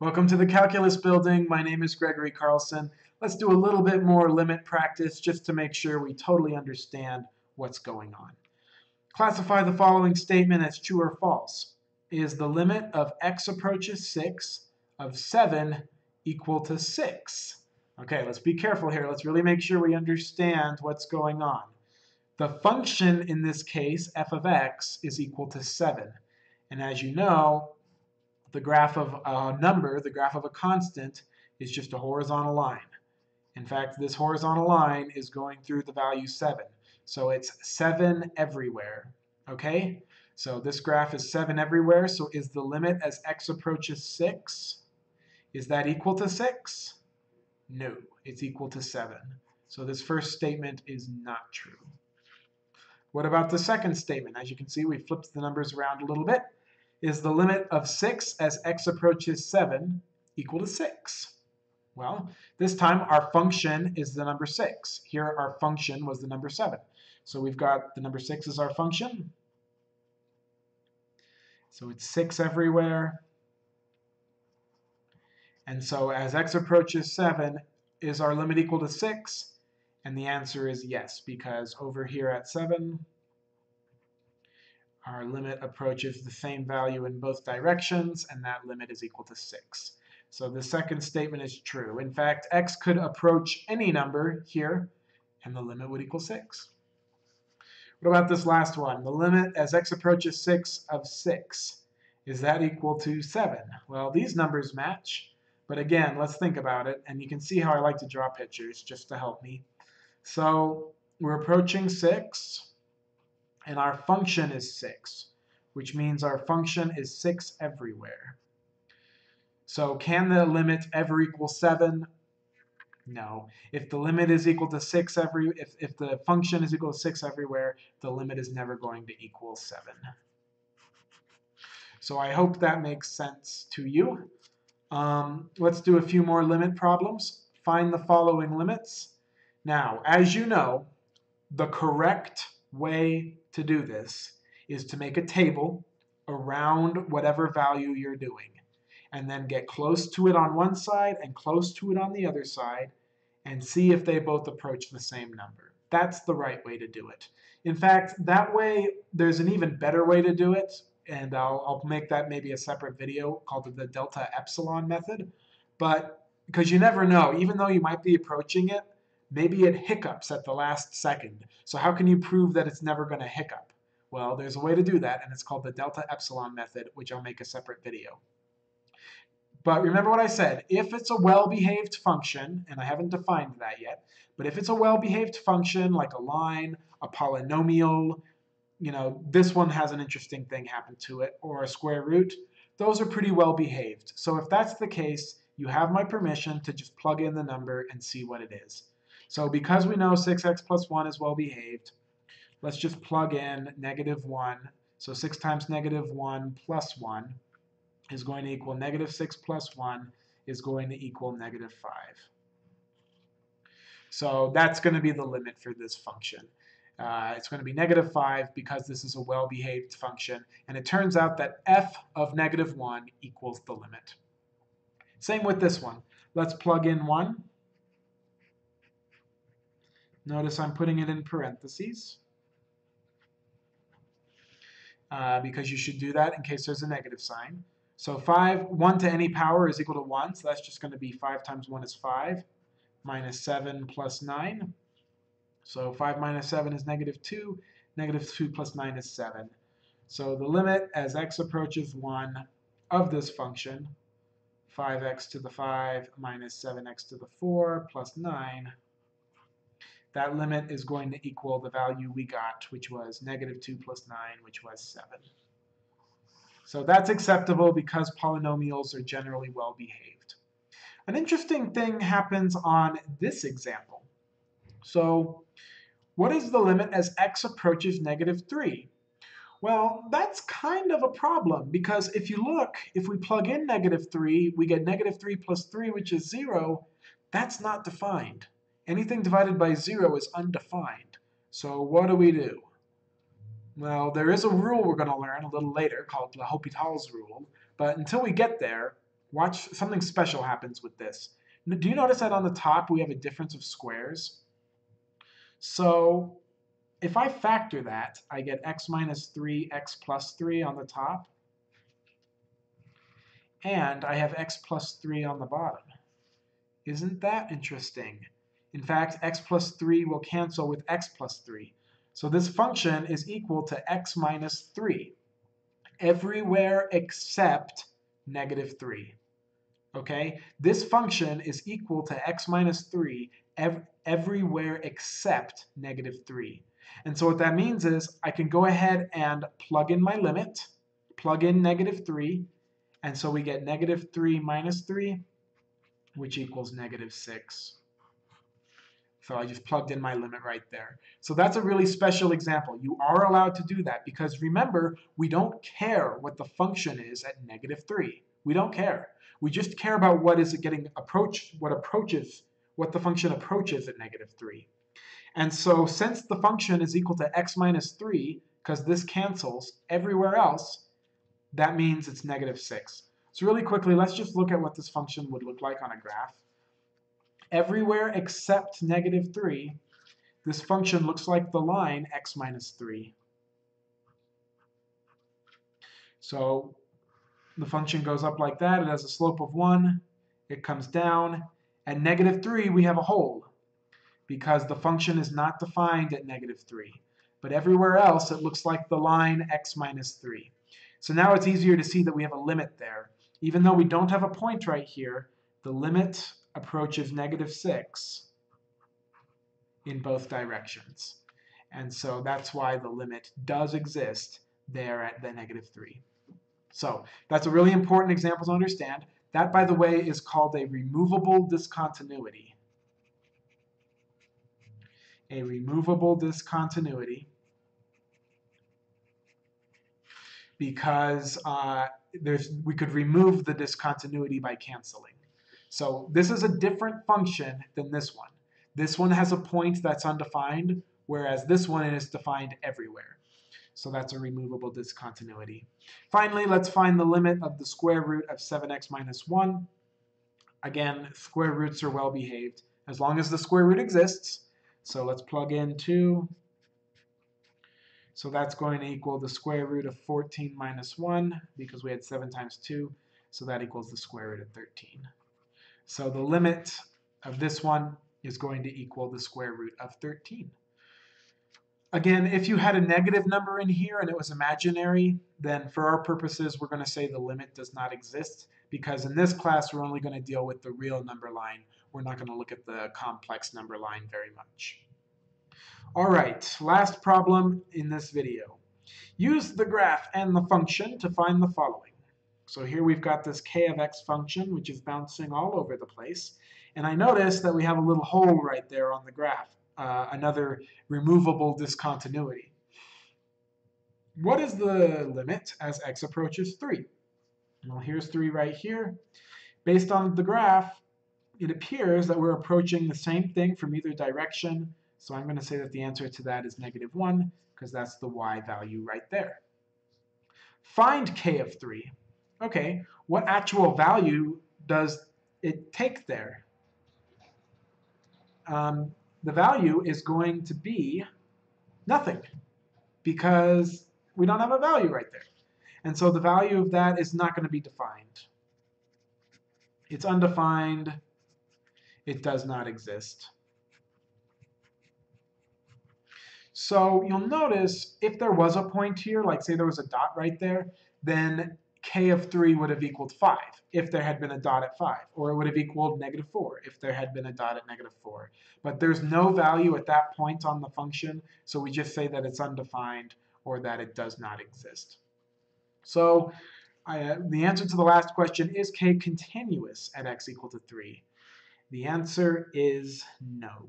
Welcome to the Calculus Building. My name is Gregory Carlson. Let's do a little bit more limit practice just to make sure we totally understand what's going on. Classify the following statement as true or false. Is the limit of x approaches 6 of 7 equal to 6? Okay, let's be careful here. Let's really make sure we understand what's going on. The function in this case, f of x, is equal to 7. And as you know, the graph of a number, the graph of a constant, is just a horizontal line. In fact, this horizontal line is going through the value 7. So it's 7 everywhere. Okay? So this graph is 7 everywhere. So is the limit as x approaches 6? Is that equal to 6? No, it's equal to 7. So this first statement is not true. What about the second statement? As you can see, we flipped the numbers around a little bit is the limit of 6 as x approaches 7 equal to 6? Well, this time our function is the number 6. Here our function was the number 7. So we've got the number 6 as our function. So it's 6 everywhere. And so as x approaches 7, is our limit equal to 6? And the answer is yes, because over here at 7, our limit approaches the same value in both directions, and that limit is equal to 6. So the second statement is true. In fact, x could approach any number here, and the limit would equal 6. What about this last one? The limit as x approaches 6 of 6. Is that equal to 7? Well, these numbers match. But again, let's think about it. And you can see how I like to draw pictures just to help me. So we're approaching 6 and our function is 6, which means our function is 6 everywhere. So can the limit ever equal 7? No. If the limit is equal to 6 every, if, if the function is equal to 6 everywhere, the limit is never going to equal 7. So I hope that makes sense to you. Um, let's do a few more limit problems. Find the following limits. Now, as you know, the correct way to do this is to make a table around whatever value you're doing and then get close to it on one side and close to it on the other side and see if they both approach the same number. That's the right way to do it. In fact, that way there's an even better way to do it and I'll, I'll make that maybe a separate video called the delta epsilon method. But because you never know, even though you might be approaching it, Maybe it hiccups at the last second. So how can you prove that it's never going to hiccup? Well, there's a way to do that, and it's called the delta epsilon method, which I'll make a separate video. But remember what I said, if it's a well-behaved function, and I haven't defined that yet, but if it's a well-behaved function like a line, a polynomial, you know, this one has an interesting thing happen to it, or a square root, those are pretty well behaved. So if that's the case, you have my permission to just plug in the number and see what it is. So because we know 6x plus 1 is well behaved, let's just plug in negative 1. So 6 times negative 1 plus 1 is going to equal negative 6 plus 1 is going to equal negative 5. So that's going to be the limit for this function. Uh, it's going to be negative 5 because this is a well-behaved function. And it turns out that f of negative 1 equals the limit. Same with this one. Let's plug in 1. Notice I'm putting it in parentheses uh, because you should do that in case there's a negative sign. So 5, 1 to any power is equal to 1, so that's just going to be 5 times 1 is 5, minus 7 plus 9. So 5 minus 7 is negative 2, negative 2 plus 9 is 7. So the limit as x approaches 1 of this function, 5x to the 5 minus 7x to the 4 plus 9 that limit is going to equal the value we got, which was negative 2 plus 9, which was 7. So that's acceptable because polynomials are generally well behaved. An interesting thing happens on this example. So what is the limit as x approaches negative 3? Well, that's kind of a problem because if you look, if we plug in negative 3, we get negative 3 plus 3, which is 0. That's not defined. Anything divided by 0 is undefined. So what do we do? Well, there is a rule we're going to learn a little later called the L'Hopital's rule, but until we get there, watch something special happens with this. Do you notice that on the top we have a difference of squares? So if I factor that, I get x minus 3, x plus 3 on the top, and I have x plus 3 on the bottom. Isn't that interesting? In fact, x plus 3 will cancel with x plus 3. So this function is equal to x minus 3 everywhere except negative 3. Okay, this function is equal to x minus 3 ev everywhere except negative 3. And so what that means is I can go ahead and plug in my limit, plug in negative 3, and so we get negative 3 minus 3, which equals negative 6. So I just plugged in my limit right there. So that's a really special example. You are allowed to do that because remember, we don't care what the function is at negative 3. We don't care. We just care about what is it getting approach, what approaches, what the function approaches at negative 3. And so since the function is equal to x minus 3, because this cancels everywhere else, that means it's negative 6. So really quickly, let's just look at what this function would look like on a graph everywhere except negative 3, this function looks like the line x minus 3. So the function goes up like that. It has a slope of 1. It comes down. At negative 3, we have a hole because the function is not defined at negative 3. But everywhere else, it looks like the line x minus 3. So now it's easier to see that we have a limit there. Even though we don't have a point right here, the limit approaches negative 6 in both directions. And so that's why the limit does exist there at the negative 3. So that's a really important example to understand. That, by the way, is called a removable discontinuity. A removable discontinuity because uh, there's, we could remove the discontinuity by canceling. So this is a different function than this one. This one has a point that's undefined, whereas this one is defined everywhere. So that's a removable discontinuity. Finally, let's find the limit of the square root of 7x minus 1. Again, square roots are well behaved as long as the square root exists. So let's plug in 2. So that's going to equal the square root of 14 minus 1 because we had 7 times 2. So that equals the square root of 13. So the limit of this one is going to equal the square root of 13. Again, if you had a negative number in here and it was imaginary, then for our purposes, we're going to say the limit does not exist because in this class, we're only going to deal with the real number line. We're not going to look at the complex number line very much. All right, last problem in this video. Use the graph and the function to find the following. So here we've got this k of x function, which is bouncing all over the place. And I notice that we have a little hole right there on the graph, uh, another removable discontinuity. What is the limit as x approaches 3? Well, here's 3 right here. Based on the graph, it appears that we're approaching the same thing from either direction. So I'm going to say that the answer to that is negative 1, because that's the y value right there. Find k of 3 okay, what actual value does it take there? Um, the value is going to be nothing because we don't have a value right there. And so the value of that is not going to be defined. It's undefined. It does not exist. So you'll notice if there was a point here, like say there was a dot right there, then k of 3 would have equaled 5 if there had been a dot at 5, or it would have equaled negative 4 if there had been a dot at negative 4. But there's no value at that point on the function, so we just say that it's undefined or that it does not exist. So uh, the answer to the last question, is k continuous at x equal to 3? The answer is no.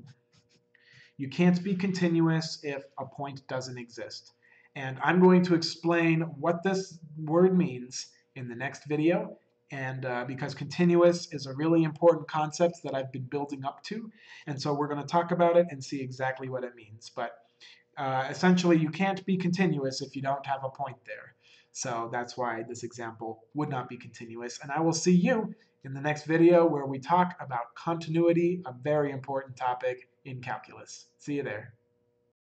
You can't be continuous if a point doesn't exist. And I'm going to explain what this word means in the next video. And uh, because continuous is a really important concept that I've been building up to. And so we're going to talk about it and see exactly what it means. But uh, essentially, you can't be continuous if you don't have a point there. So that's why this example would not be continuous. And I will see you in the next video where we talk about continuity, a very important topic in calculus. See you there.